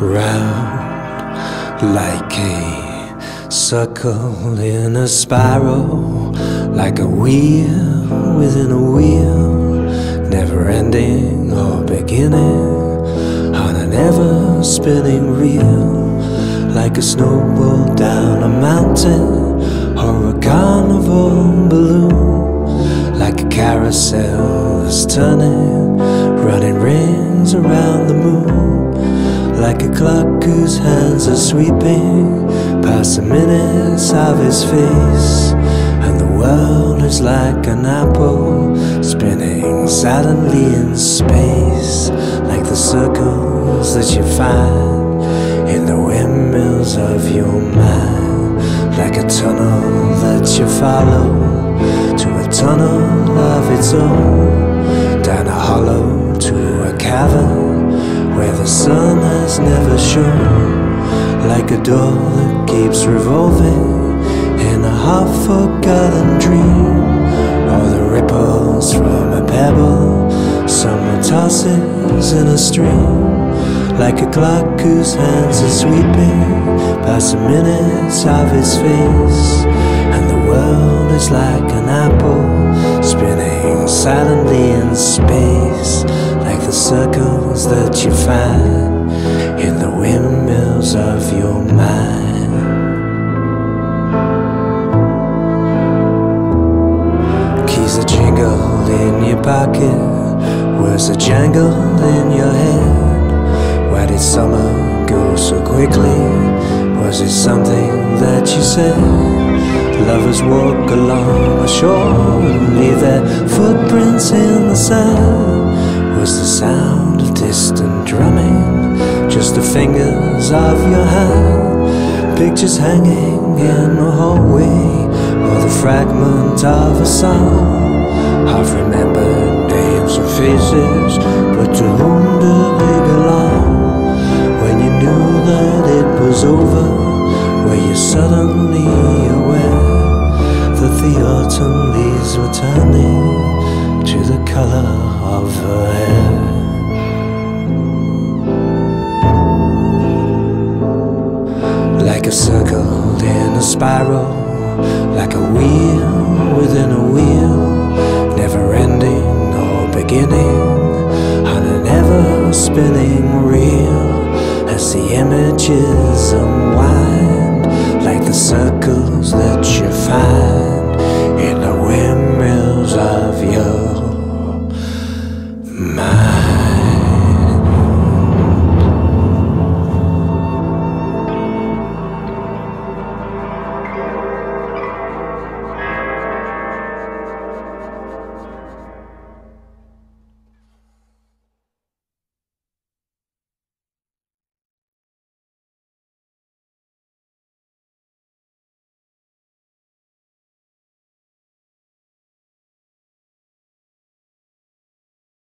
round like a circle in a spiral, like a wheel within a wheel, never ending or beginning on an ever spinning reel, like a snowball down a mountain or a carnival balloon, like a carousel that's turning, running rings around like a clock whose hands are sweeping past the minutes of his face. And the world is like an apple spinning silently in space, like the circles that you find in the windmills of your mind, like a tunnel that you follow to a tunnel of its own, down a hollow to a cavern where the sun has never shone, like a door that keeps revolving in a half forgotten dream, or the ripples from a pebble someone tosses in a stream, like a clock whose hands are sweeping past the minutes of his face, and the world is like an apple spinning silently in space the circles that you find in the windmills of your mind. Keys are jingle in your pocket, words are jangled in your head. Why did summer go so quickly? Was it something that you said? Lovers walk along the shore and leave their footprints in the sand was the sound of distant drumming, just the fingers of your hand. Pictures hanging in a hallway, or the fragment of a song. I've remembered names and faces, but to whom do they belong? When you knew that it was over, were you suddenly aware that the autumn leaves were turning to the color? of her a spiral, like a wheel within a wheel, never ending or beginning, on an ever spinning reel, as the images